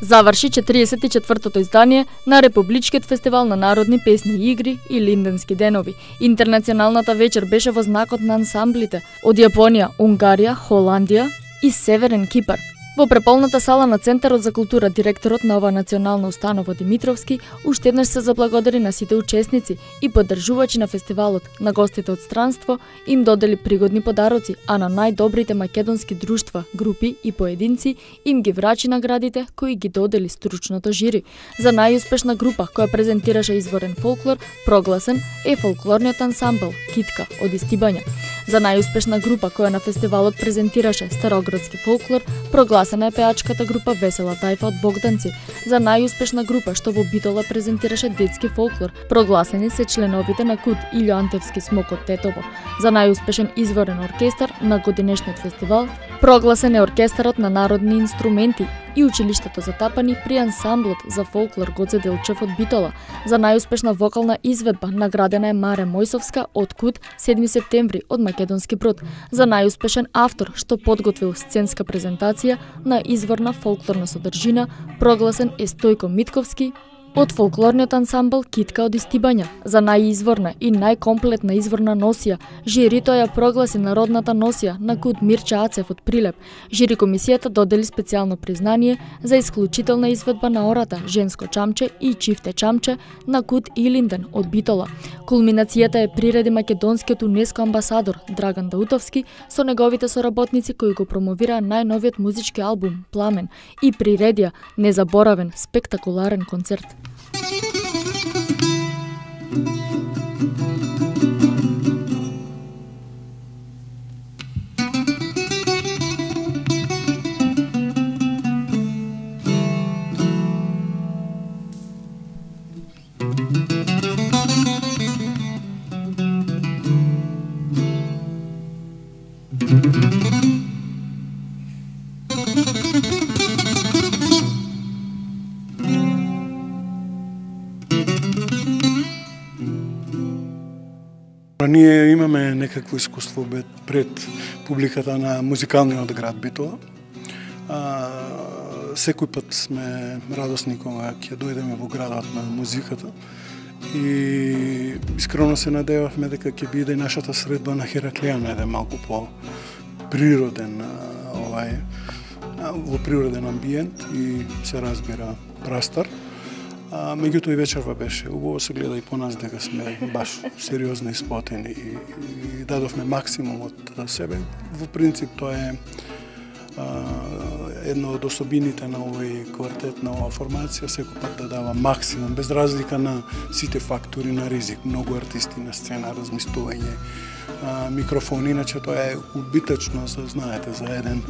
Заврши 44-тото издание на Републичкиот фестивал на народни песни и игри и Линденски денови. Интернационалната вечер беше во знакот на ансамблите од Јапонија, Унгарија, Холандија и Северен Кипар. Во преполната сала на Центарот за култура, директорот на ова национална установа Димитровски уште еднаш се заблагодари на сите учесници и поддржувачи на фестивалот, на гостите од странство, им додели пригодни подароци, а на најдобрите македонски друштва, групи и поединци им ги врачи наградите кои ги додели стручното жири. За најуспешна група која презентираше изворен фолклор, прогласен е фолклорниот ансамбл Китка од Истибања. За најуспешна група која на фестивалот презентираше староградски фолклор, прогласен прогласена е пеачката група Весела Тајфа од Богданци. За најуспешна група што во Битола презентираше детски фолклор, прогласени се членовите на Кут Илјо Антевски Смокот Тетово. За најуспешен изворен оркестар на годинешниот фестивал, прогласен е оркестарот на народни инструменти и училиштето за тапани при ансамблот за фолклор Гоце Делчев од Битола. За најуспешна вокална изведба наградена е Маре Мојсовска од Кут 7 септември од Македонски брод. За најуспешен автор што подготвил сценска презентација на изворна фолклорна содржина, прогласен е Стојко Митковски, од фолклорниот ансамбл Китка од Истибања. За најизворна и најкомплетна изворна носија, жирито ја прогласи народната носија на Кут Мирча Ацев од Прилеп. Жири комисијата додели специјално признание за исклучителна изведба на ората Женско чамче и Чифте чамче на Кут Илинден од Битола. Кулминацијата е приреди македонскиот УНЕСКО амбасадор Драган Даутовски со неговите соработници кои го промовира најновиот музички албум Пламен и приредија незаборавен спектакуларен концерт. thank mm -hmm. you Ние имаме некакво искуство пред публиката на музикалниот град Битола. А, секој пат сме радосни кога ќе дојдеме во градот на музиката и искрено се надевавме дека ќе биде нашата средба на Хераклијана еден малку по природен овај во природен амбиент и се разбира прастар. А, меѓутоа и вечерва беше убаво се гледа и по нас дека сме баш сериозно испотени и, и дадовме максимум од себе. Во принцип тоа е а, една од особините на овој квартет, на оваа формација, секој пат да дава максимум, без разлика на сите фактори на ризик. Многу артисти на сцена, разместување, микрофони микрофон, иначе тоа е убитачно, за, знаете, за еден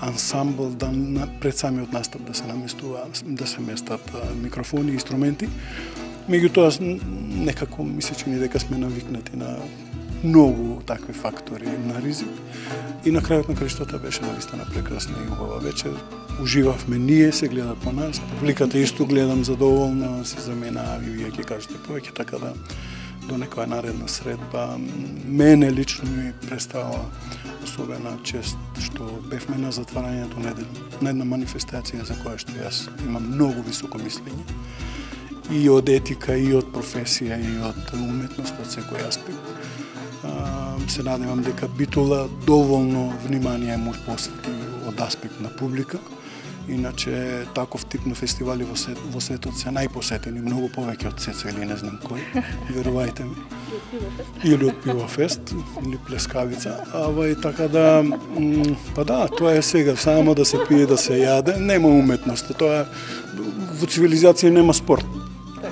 ансамбл да пред самиот настап да се наместува да се местат микрофони и инструменти. Меѓутоа некако ми се чини дека сме навикнати на многу такви фактори на ризик. И на крајот на краиштата беше наистина прекрасна и убава вечер. Уживавме ние, се гледа по нас, публиката исто гледам задоволна, се замена и вие ќе кажете повеќе, така да до некоја наредна средба. Мене лично ми представува особена чест што бевме на затварањето на, на една манифестација за која што јас имам многу високо мислење и од етика, и од професија, и од уметност, од секој аспект се надевам дека Битула доволно внимание му посвети од аспект на публика Иначе таков тип на фестивали во, свет, во светот се најпосетени, многу повеќе од Цеца или не знам кој, верувајте ми. Или од Пивофест, или Плескавица. Ава и така да, па да, тоа е сега, само да се пие, да се јаде, нема уметност. Тоа во цивилизација нема спорт.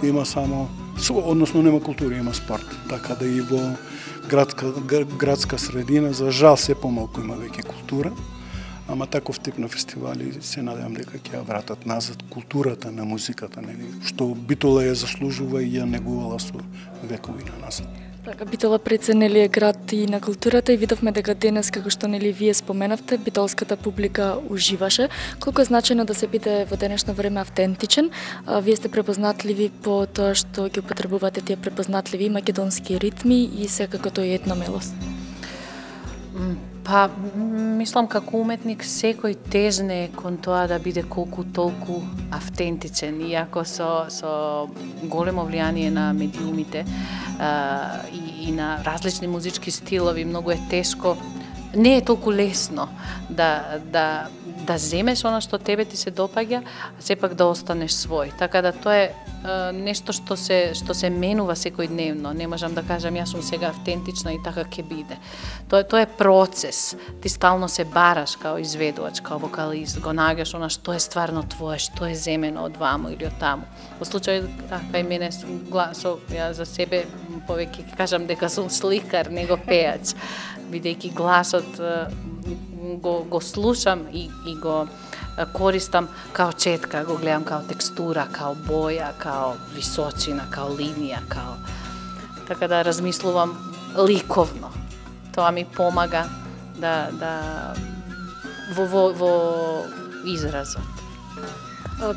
Има само, односно нема култура, има спорт. Така да и во градска, градска средина, за жал се помалку има веќе култура ама таков тип на фестивали се надевам дека ќе ја вратат назад културата на музиката, нели, што Битола ја заслужува и ја негувала со векови на назад. Така, Битола преценели е град и на културата и видовме дека денес, како што нели вие споменавте, битолската публика уживаше. Колку е значено да се биде во денешно време автентичен? А, вие сте препознатливи по тоа што ги употребувате тие препознатливи македонски ритми и секако тој етномелост. Па мислам како уметник секој тежне кон тоа да биде колку толку автентичен, иако со, со големо влијание на медиумите а, и, и на различни музички стилови, многу е тешко. Не е толку лесно да, да, да земеш она што тебе ти се допаѓа, а сепак да останеш свој. Така да тоа е нешто што се што се менува секојдневно. Не можам да кажам јас сум сега автентична и така ќе биде. Тоа тоа е процес. Ти стално се бараш као изведувач, као вокалист, го наѓаш она што е стварно твое, што е земено од ваму или од таму. Во случај така и мене гласо ја за себе повеќе кажам дека сум сликар, него пејач, бидејќи гласот го, го слушам и, и го користам као четка, го гледам као текстура, као боја, као височина, као линија, као... Така да размислувам ликовно. Тоа ми помага да, да во, во, во изразот.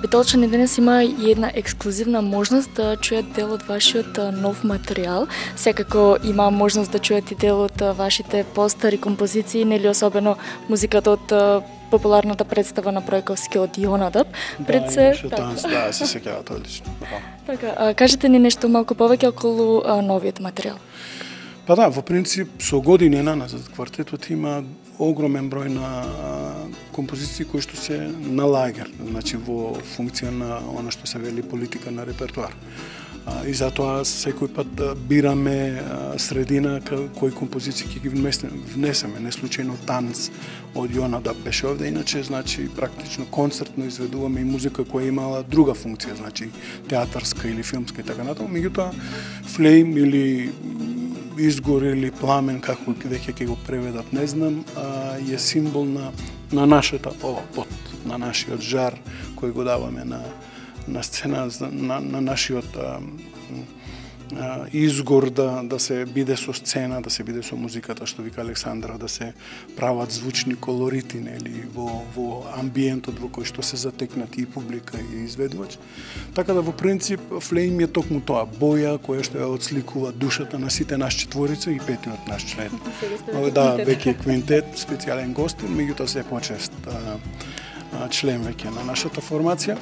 Битолчани денес има и една ексклузивна можност да чујат дел од вашиот нов материјал. Секако има можност да чујат и дел од вашите постари композиции, нели особено музиката од популарната представа на Пројковски од Јонадап. Да, Пред се, така. танц, да, се сеќавате одлично. Да. Така, а, кажете ни нешто малку повеќе околу а, новиот материјал. Па да, во принцип со години на назад квартетот има огромен број на композиции кои што се на лагер, значи во функција на она што се вели политика на репертуар. И затоа секој пат бираме средина кои композиции ќе ги внесеме, не случајно танц од Јона да беше овде, иначе значи практично концертно изведуваме и музика која имала друга функција, значи театарска или филмска и така натаму, меѓутоа флейм или изгор или пламен како веќе да ќе го преведат, не знам, а, е символ на на нашата ова пот, на нашиот жар кој го даваме на на сцена на, на нашиот а, изгор да, да се биде со сцена, да се биде со музиката, што вика Александра, да се прават звучни колорити, нели, во, во амбиентот во кој што се затекнати и публика и изведувач. Така да во принцип Флейм е токму тоа, боја која што ја отсликува душата на сите наш четворица и петиот наш член. Да, веќе квинтет, специјален гостин, меѓутоа се почест член веќе на нашата формација.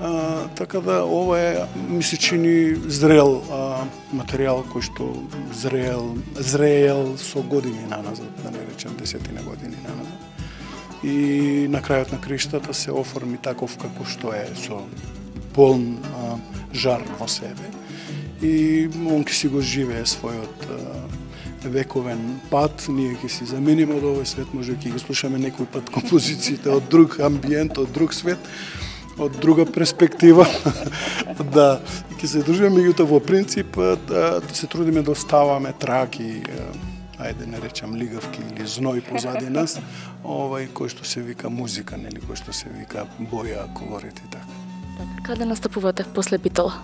А, така да ова е ми се чини зрел а, материјал кој што зрел зрел со години на назад, да не речем десетина години на назад. И на крајот на криштата се оформи таков како што е со полн а, жар во себе. И он ке си го живее својот а, вековен пат, ние ќе си замениме од овој свет, може ќе ги слушаме некој пат композициите од друг амбиент, од друг свет, од друга перспектива, да ќе се дружиме, меѓутоа во принцип да, да се трудиме да оставаме траки, ајде не речам лигавки или зној позади нас, овај кој што се вика музика, нели кој што се вика боја, колорит и така. Каде настапувате после Битола?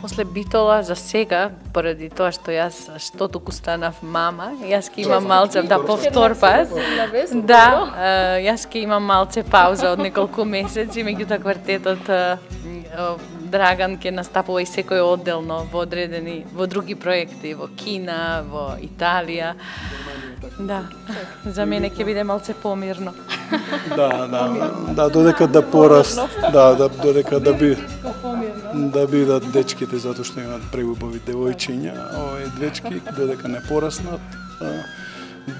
После Битола за сега, поради тоа што јас што туку станав мама, јас ке имам малце да повтор пат. Да, јас ке имам малце пауза од неколку месеци, меѓутоа квартетот Драган ке настапува и секој одделно во одредени во други проекти, во Кина, во Италија. Да, за мене ќе биде малце помирно. Да, да, да, додека да порас, да, да, додека да би да бидат дечките затоа што имаат преубави девојчиња, овие дечки додека не пораснат,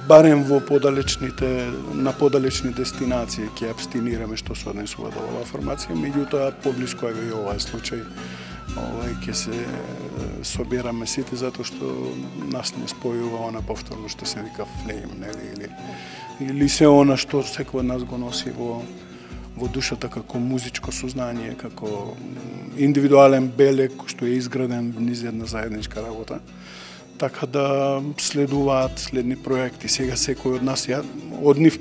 барем во подалечните на подалечни дестинации ќе абстинираме што се однесува до оваа формација, меѓутоа поблиско е и овај случај овај ќе се собираме сите затоа што нас не спојува она повторно што се вика флейм, нели или или се она што секој од нас го носи во во душата како музичко сознание, како индивидуален белек што е изграден низ една заедничка работа. Така да следуваат следни проекти. Сега секој од нас, ја, од нив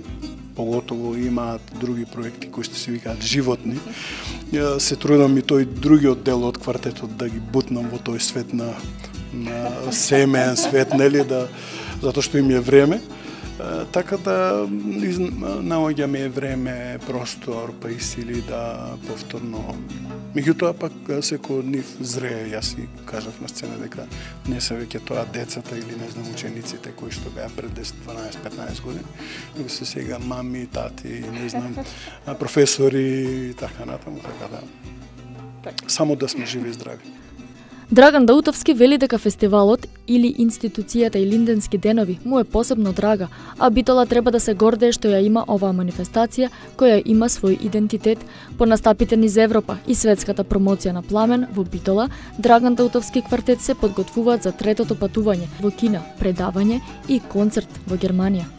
поготово имаат други проекти кои што се викаат животни. Ја се трудам и тој другиот дел од квартетот да ги бутнам во тој свет на, на семеен свет, нели, да, затоа што им е време. така да наоѓаме време, простор, па и сили да повторно Меѓутоа пак секој од нив зрее, јас и кажав на сцена дека не се веќе тоа децата или не знам учениците кои што беа пред 10, 12, 15 години, него се сега мами, тати, не знам, професори и така натаму, така да. Само да сме живи и здрави. Драган Даутовски вели дека фестивалот или институцијата и Линденски денови му е посебно драга, а Битола треба да се гордее што ја има оваа манифестација која има свој идентитет по настапите низ Европа и светската промоција на Пламен во Битола, Драган Даутовски квартет се подготвуваат за третото патување во Кина, предавање и концерт во Германија.